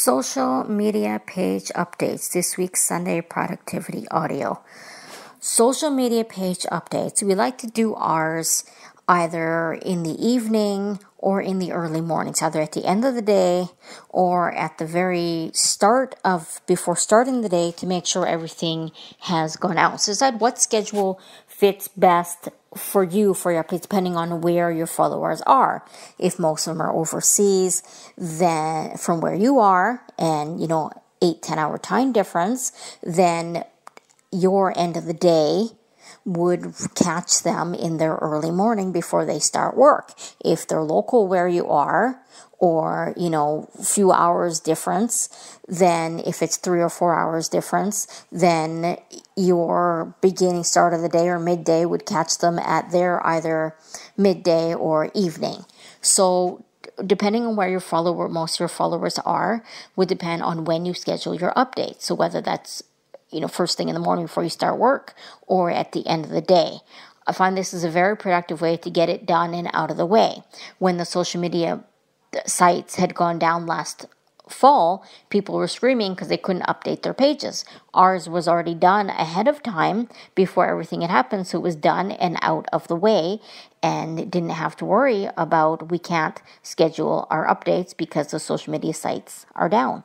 Social media page updates. This week's Sunday productivity audio. Social media page updates. We like to do ours either in the evening or in the early mornings, either at the end of the day or at the very start of before starting the day to make sure everything has gone out. So decide what schedule fits best for you for your depending on where your followers are. If most of them are overseas, then from where you are and you know, eight, 10 hour time difference, then your end of the day would catch them in their early morning before they start work. If they're local where you are, or you know, few hours difference, then if it's three or four hours difference, then your beginning start of the day or midday would catch them at their either midday or evening. So depending on where your follower most of your followers are would depend on when you schedule your update so whether that's you know, first thing in the morning before you start work or at the end of the day. I find this is a very productive way to get it done and out of the way. When the social media sites had gone down last fall, people were screaming because they couldn't update their pages. Ours was already done ahead of time before everything had happened, so it was done and out of the way and didn't have to worry about we can't schedule our updates because the social media sites are down.